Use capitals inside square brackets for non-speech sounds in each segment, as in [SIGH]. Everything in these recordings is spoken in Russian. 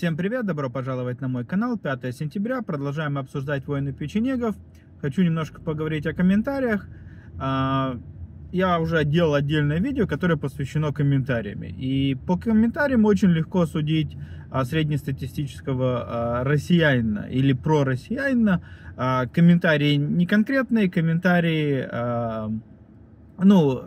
Всем привет, добро пожаловать на мой канал. 5 сентября, продолжаем обсуждать войны печенегов. Хочу немножко поговорить о комментариях. А, я уже делал отдельное видео, которое посвящено комментариям. И по комментариям очень легко судить среднестатистического а, россиянина или пророссиянина. А, комментарии не конкретные, комментарии, ну,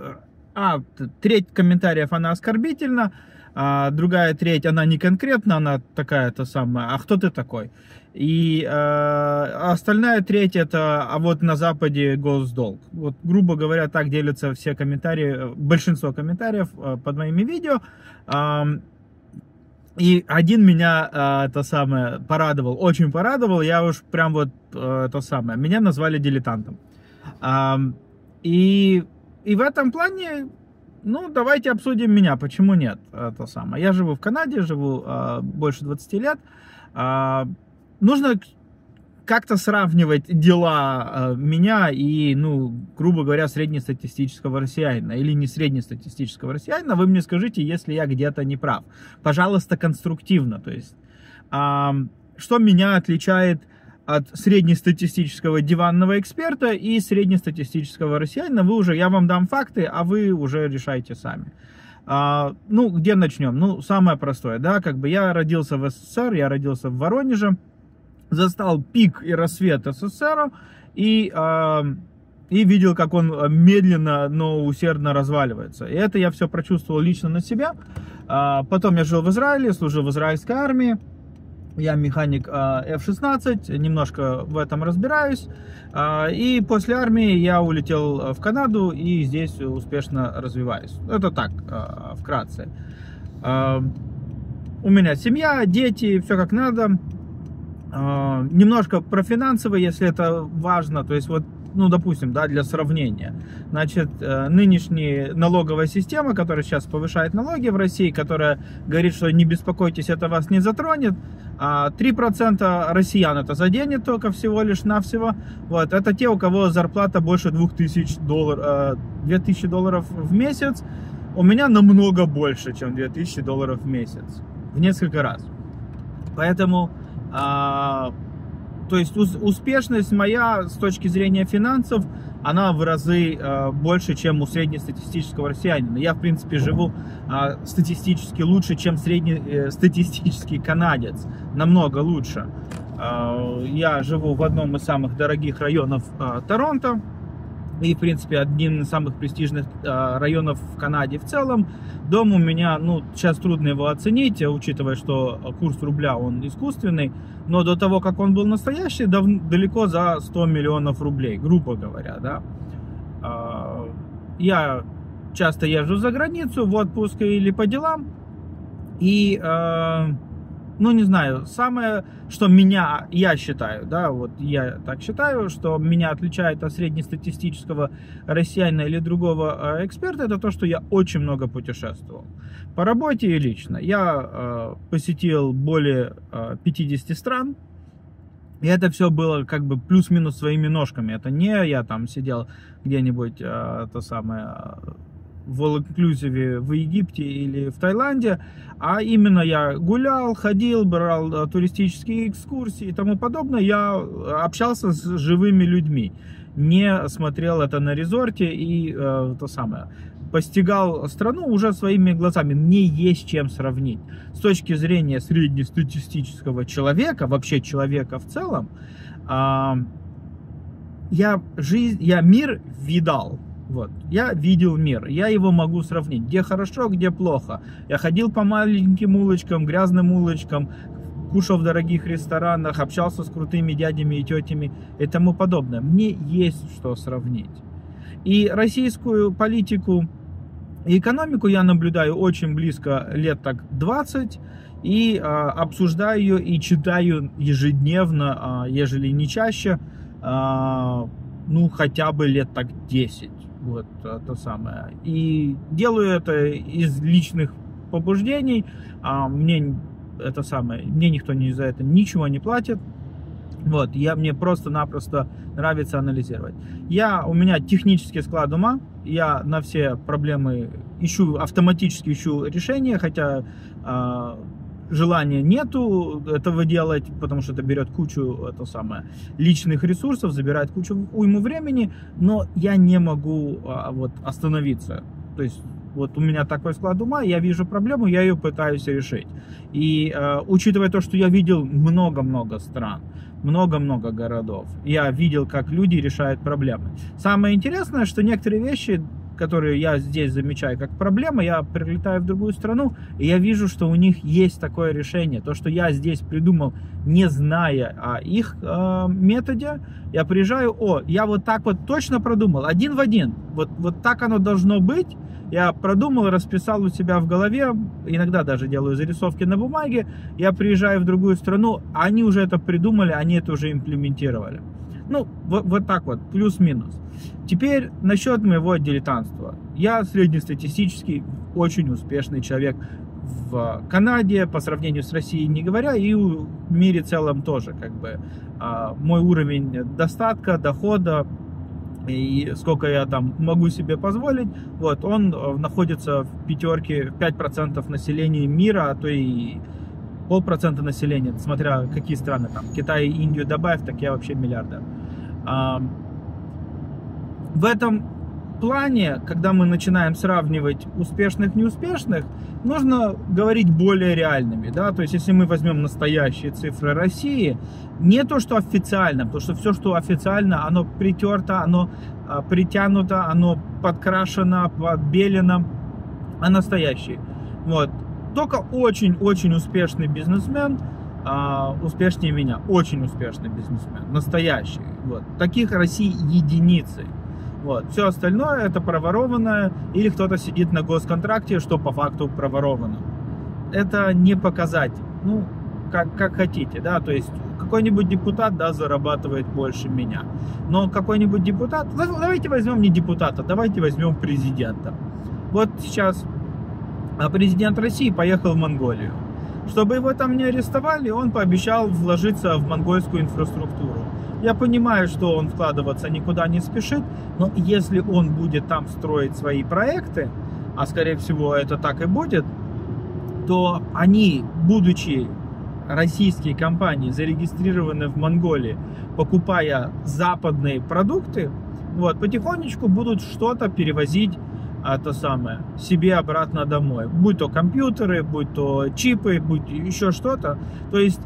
а, треть комментариев она оскорбительна, а другая треть, она не конкретно, она такая-то самая, а кто ты такой? И э, остальная треть это, а вот на Западе госдолг. Вот, грубо говоря, так делятся все комментарии, большинство комментариев э, под моими видео. И один меня э, это самое порадовал, очень порадовал. Я уж прям вот э, то самое. Меня назвали дилетантом. Э, и и в этом плане ну, давайте обсудим меня, почему нет, это самое. Я живу в Канаде, живу э, больше 20 лет. Э, нужно как-то сравнивать дела э, меня и, ну, грубо говоря, среднестатистического россиянина или не среднестатистического россиянина. Вы мне скажите, если я где-то не прав. Пожалуйста, конструктивно. То есть, э, что меня отличает от среднестатистического диванного эксперта и среднестатистического россиянина. Вы уже, я вам дам факты, а вы уже решайте сами. А, ну, где начнем? Ну, самое простое, да, как бы я родился в СССР, я родился в Воронеже, застал пик и рассвет СССР и, а, и видел, как он медленно, но усердно разваливается. И это я все прочувствовал лично на себя. А, потом я жил в Израиле, служил в израильской армии. Я механик а, F-16, немножко в этом разбираюсь. А, и после армии я улетел в Канаду и здесь успешно развиваюсь. Это так, а, вкратце. У меня семья, дети, все как надо. Немножко про финансовые, если это важно. То есть вот ну, допустим, да, для сравнения. Значит, э, нынешняя налоговая система, которая сейчас повышает налоги в России, которая говорит, что не беспокойтесь, это вас не затронет, 3% а россиян это заденет только всего лишь навсего. Вот, это те, у кого зарплата больше 2000 долларов, 2000 долларов в месяц. У меня намного больше, чем 2000 долларов в месяц. В несколько раз. Поэтому а, то есть успешность моя с точки зрения финансов, она в разы э, больше, чем у среднестатистического россиянина. Я, в принципе, живу э, статистически лучше, чем среднестатистический канадец. Намного лучше. Э, я живу в одном из самых дорогих районов э, Торонто и, в принципе, один из самых престижных э, районов в Канаде в целом. Дом у меня, ну, сейчас трудно его оценить, учитывая, что курс рубля, он искусственный, но до того, как он был настоящий, дав далеко за 100 миллионов рублей, грубо говоря, да. Э, я часто езжу за границу в отпуск или по делам, и... Ну, не знаю, самое, что меня, я считаю, да, вот я так считаю, что меня отличает от среднестатистического россиянина или другого э, эксперта, это то, что я очень много путешествовал. По работе и лично. Я э, посетил более э, 50 стран, и это все было как бы плюс-минус своими ножками. Это не я там сидел где-нибудь, э, то самое в all-inclusive в Египте или в Таиланде, а именно я гулял, ходил, брал э, туристические экскурсии и тому подобное. Я общался с живыми людьми, не смотрел это на резорте и э, то самое. Постигал страну уже своими глазами. Мне есть чем сравнить. С точки зрения среднестатистического человека, вообще человека в целом, э, я, жизнь, я мир видал вот. Я видел мир, я его могу сравнить, где хорошо, где плохо. Я ходил по маленьким улочкам, грязным улочкам, кушал в дорогих ресторанах, общался с крутыми дядями и тетями и тому подобное. Мне есть что сравнить. И российскую политику и экономику я наблюдаю очень близко лет так 20 и а, обсуждаю ее и читаю ежедневно, а, ежели не чаще, а, ну хотя бы лет так 10. Вот а, то самое. И делаю это из личных побуждений. А мне это самое, мне никто не за это ничего не платит. Вот, я, мне просто-напросто нравится анализировать. Я, у меня технический склад ума, я на все проблемы ищу, автоматически ищу решения, хотя э, желания нету этого делать, потому что это берет кучу это самое, личных ресурсов, забирает кучу уйму времени, но я не могу а, вот остановиться. То есть вот у меня такой склад ума, я вижу проблему, я ее пытаюсь решить. И э, учитывая то, что я видел много-много стран, много-много городов, я видел, как люди решают проблемы. Самое интересное, что некоторые вещи которые я здесь замечаю как проблема, я прилетаю в другую страну, и я вижу, что у них есть такое решение. То, что я здесь придумал, не зная о их э, методе, я приезжаю, о, я вот так вот точно продумал, один в один, вот, вот так оно должно быть, я продумал, расписал у себя в голове, иногда даже делаю зарисовки на бумаге, я приезжаю в другую страну, они уже это придумали, они это уже имплементировали. Ну, вот, вот так вот, плюс-минус. Теперь насчет моего дилетантства. Я среднестатистический, очень успешный человек в Канаде, по сравнению с Россией не говоря, и в мире целом тоже, как бы, а, мой уровень достатка, дохода, и сколько я там могу себе позволить, вот, он э, находится в пятерке, 5% населения мира, а то и полпроцента населения, смотря какие страны там, Китай и Индию добавь, так я вообще миллиардер. В этом плане, когда мы начинаем сравнивать успешных неуспешных, нужно говорить более реальными, да, то есть если мы возьмем настоящие цифры России, не то, что официально, потому что все, что официально, оно притерто, оно а, притянуто, оно подкрашено, подбелено, а настоящие. Вот. Только очень-очень успешный бизнесмен, а, успешнее меня, очень успешный бизнесмен, настоящий. Вот. Таких России единицы. Вот. Все остальное это проворованное, или кто-то сидит на госконтракте, что по факту проворовано. Это не показатель. Ну, как, как хотите, да, то есть какой-нибудь депутат, да, зарабатывает больше меня. Но какой-нибудь депутат, давайте возьмем не депутата, давайте возьмем президента. Вот сейчас а, президент России поехал в Монголию. Чтобы его там не арестовали, он пообещал вложиться в монгольскую инфраструктуру. Я понимаю, что он вкладываться никуда не спешит, но если он будет там строить свои проекты, а скорее всего это так и будет, то они, будучи российские компании, зарегистрированные в Монголии, покупая западные продукты, вот, потихонечку будут что-то перевозить а, то самое, себе обратно домой. Будь то компьютеры, будь то чипы, будь еще что-то. То есть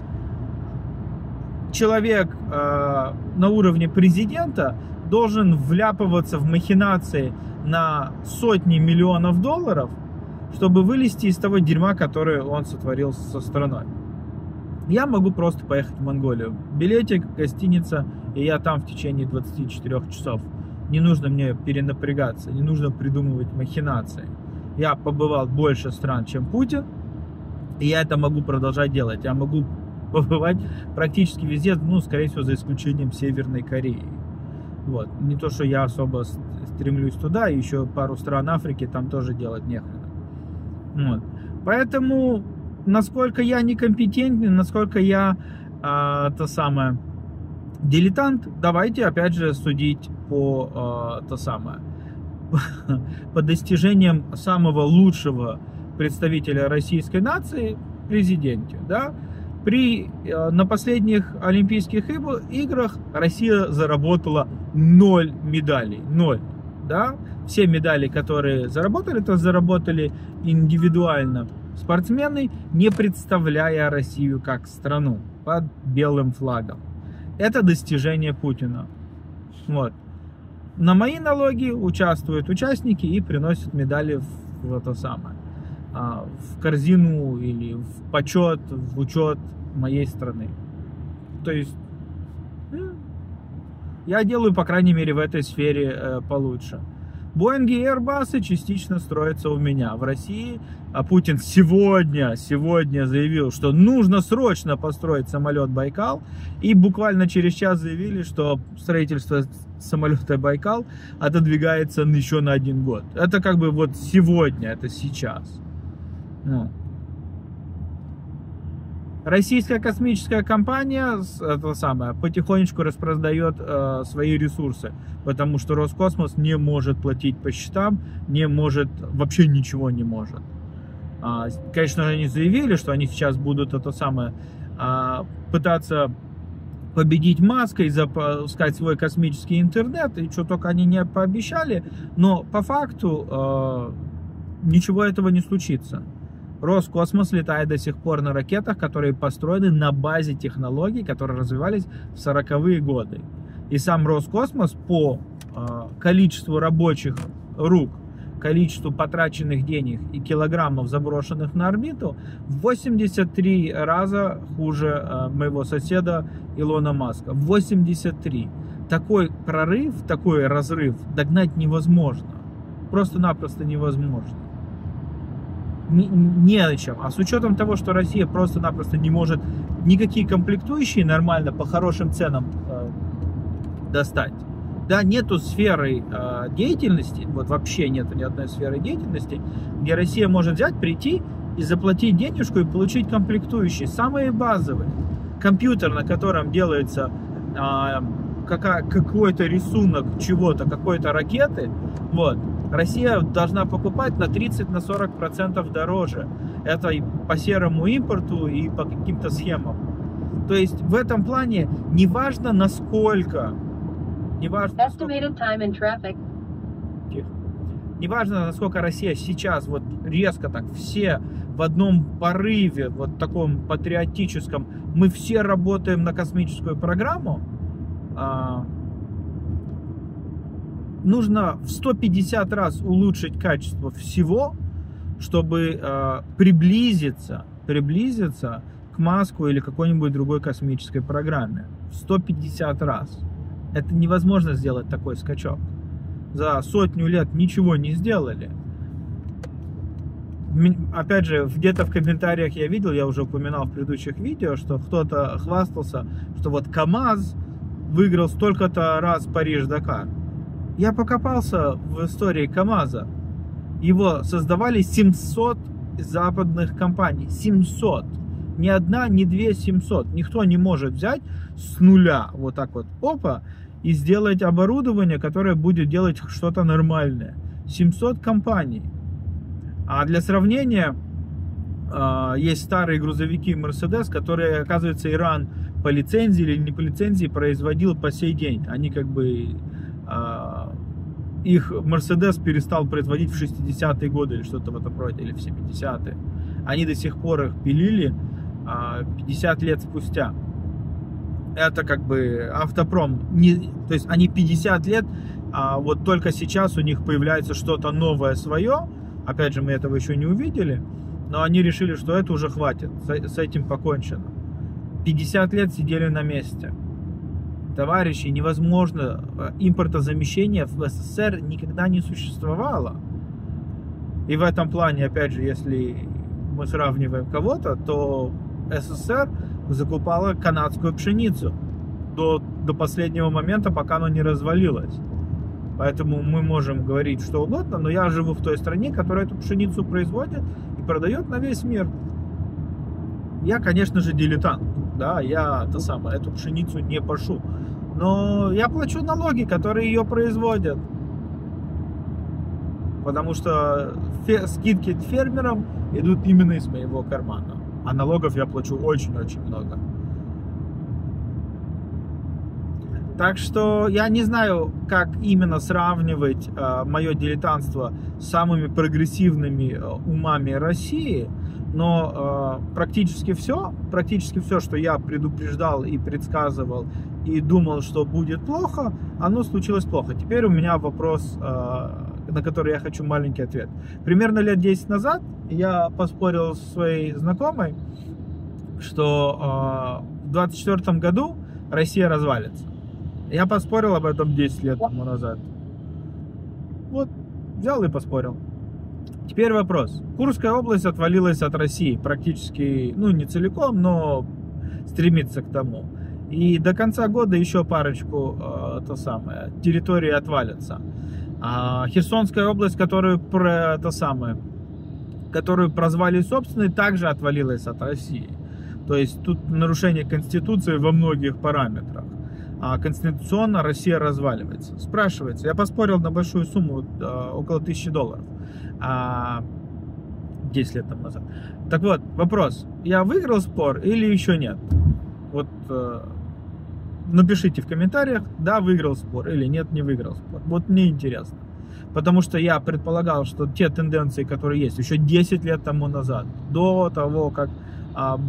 человек э, на уровне президента должен вляпываться в махинации на сотни миллионов долларов, чтобы вылезти из того дерьма, которое он сотворил со страной. Я могу просто поехать в Монголию. Билетик, гостиница, и я там в течение 24 часов. Не нужно мне перенапрягаться, не нужно придумывать махинации. Я побывал больше стран, чем Путин, и я это могу продолжать делать. Я могу [LAUGHS] побывать практически везде, ну, скорее всего, за исключением Северной Кореи. Вот. Не то, что я особо стремлюсь туда, еще пару стран Африки там тоже делать нехрена. Вот. Поэтому, насколько я некомпетентен, насколько я а, то самое дилетант, давайте опять же судить по а, то самое [LAUGHS] по достижениям самого лучшего представителя российской нации президенте, да, при, э, на последних Олимпийских играх Россия заработала 0 медалей. 0. Да? Все медали, которые заработали, то заработали индивидуально спортсмены, не представляя Россию как страну под белым флагом. Это достижение Путина. Вот. На мои налоги участвуют участники и приносят медали в, в это самое а, в корзину или в почет, в учет моей страны. То есть я делаю, по крайней мере, в этой сфере э, получше. Боинги и Airbus частично строятся у меня в России, а Путин сегодня, сегодня заявил, что нужно срочно построить самолет Байкал, и буквально через час заявили, что строительство самолета Байкал отодвигается еще на один год. Это как бы вот сегодня, это сейчас. Ну. Российская космическая компания это самое, потихонечку распродает э, свои ресурсы, потому что Роскосмос не может платить по счетам, не может, вообще ничего не может. А, конечно, они заявили, что они сейчас будут это самое а, пытаться победить Маской, запускать свой космический интернет, и что только они не пообещали, но по факту э, ничего этого не случится. Роскосмос летает до сих пор на ракетах, которые построены на базе технологий, которые развивались в 40-е годы. И сам Роскосмос по э, количеству рабочих рук количеству потраченных денег и килограммов, заброшенных на орбиту, в 83 раза хуже э, моего соседа Илона Маска. 83. Такой прорыв, такой разрыв догнать невозможно. Просто-напросто невозможно. Не, на чем. А с учетом того, что Россия просто-напросто не может никакие комплектующие нормально по хорошим ценам э, достать, да, нету сферы э, деятельности, вот вообще нету ни одной сферы деятельности, где Россия может взять, прийти и заплатить денежку и получить комплектующие, самые базовые. Компьютер, на котором делается э, какой-то рисунок чего-то, какой-то ракеты, вот, Россия должна покупать на 30 на 40 процентов дороже. Это и по серому импорту, и по каким-то схемам. То есть в этом плане насколько Estimated time in traffic. Тихо. Неважно, насколько Россия сейчас вот резко так все в одном порыве, вот таком патриотическом, мы все работаем на космическую программу, а, нужно в 150 раз улучшить качество всего, чтобы а, приблизиться, приблизиться к Маску или какой-нибудь другой космической программе. В 150 раз. Это невозможно сделать такой скачок. За сотню лет ничего не сделали. Опять же, где-то в комментариях я видел, я уже упоминал в предыдущих видео, что кто-то хвастался, что вот КАМАЗ выиграл столько-то раз Париж-Дакар. Я покопался в истории КАМАЗа. Его создавали 700 западных компаний. 700. Ни одна, ни две 700. Никто не может взять с нуля, вот так вот, опа, и сделать оборудование, которое будет делать что-то нормальное. 700 компаний. А для сравнения, а, есть старые грузовики Mercedes, которые, оказывается, Иран по лицензии или не по лицензии производил по сей день. Они как бы... А, их Mercedes перестал производить в 60-е годы или что-то в этом роде, или в 70-е. Они до сих пор их пилили 50 а, лет спустя это как бы автопром. Не, то есть они 50 лет, а вот только сейчас у них появляется что-то новое свое. Опять же, мы этого еще не увидели. Но они решили, что это уже хватит, с этим покончено. 50 лет сидели на месте. Товарищи, невозможно. Импортозамещение в СССР никогда не существовало. И в этом плане, опять же, если мы сравниваем кого-то, то СССР закупала канадскую пшеницу до, до последнего момента, пока она не развалилась. Поэтому мы можем говорить что угодно, но я живу в той стране, которая эту пшеницу производит и продает на весь мир. Я, конечно же, дилетант. Да, я то самое, эту пшеницу не пашу. Но я плачу налоги, которые ее производят. Потому что скидки фермерам идут именно из моего кармана а налогов я плачу очень-очень много. Так что я не знаю, как именно сравнивать э, мое дилетантство с самыми прогрессивными э, умами России, но э, практически все, практически все, что я предупреждал и предсказывал и думал, что будет плохо, оно случилось плохо. Теперь у меня вопрос, э, на который я хочу маленький ответ. Примерно лет 10 назад я поспорил с своей знакомой, что э, в 24 году Россия развалится. Я поспорил об этом 10 лет тому назад. Вот, взял и поспорил. Теперь вопрос. Курская область отвалилась от России практически, ну не целиком, но стремится к тому. И до конца года еще парочку, э, то самое, территории отвалятся. А Херсонская область, которую про то самое, которую прозвали собственной, также отвалилась от России. То есть тут нарушение Конституции во многих параметрах. А конституционно Россия разваливается. Спрашивается, я поспорил на большую сумму, около тысячи долларов. А 10 лет тому назад. Так вот, вопрос. Я выиграл спор или еще нет? Вот э, напишите в комментариях, да, выиграл спор или нет, не выиграл спор. Вот мне интересно. Потому что я предполагал, что те тенденции, которые есть еще 10 лет тому назад, до того, как... А,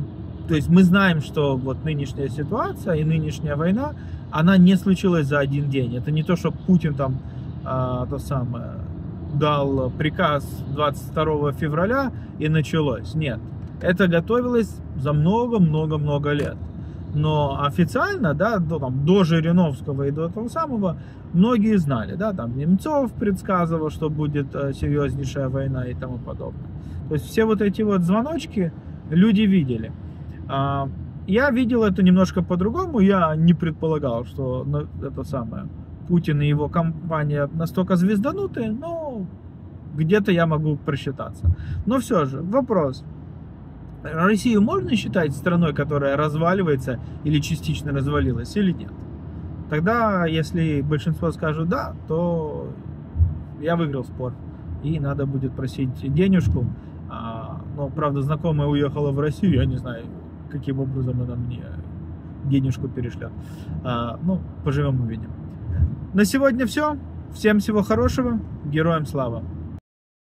то есть мы знаем, что вот нынешняя ситуация и нынешняя война, она не случилась за один день. Это не то, что Путин там а, то самое дал приказ 22 февраля и началось. Нет, это готовилось за много-много-много лет. Но официально, да, до, там, до Жириновского и до того самого, многие знали, да, там Немцов предсказывал, что будет э, серьезнейшая война и тому подобное. То есть все вот эти вот звоночки люди видели. Я видел это немножко по-другому, я не предполагал, что ну, это самое, Путин и его компания настолько звезданутые, но где-то я могу просчитаться. Но все же, вопрос. Россию можно считать страной, которая разваливается или частично развалилась, или нет? Тогда, если большинство скажут да, то я выиграл спор. И надо будет просить денежку. А, но, правда, знакомая уехала в Россию, я не знаю, каким образом она мне денежку перешлет. А, ну, поживем увидим. На сегодня все. Всем всего хорошего. Героям слава.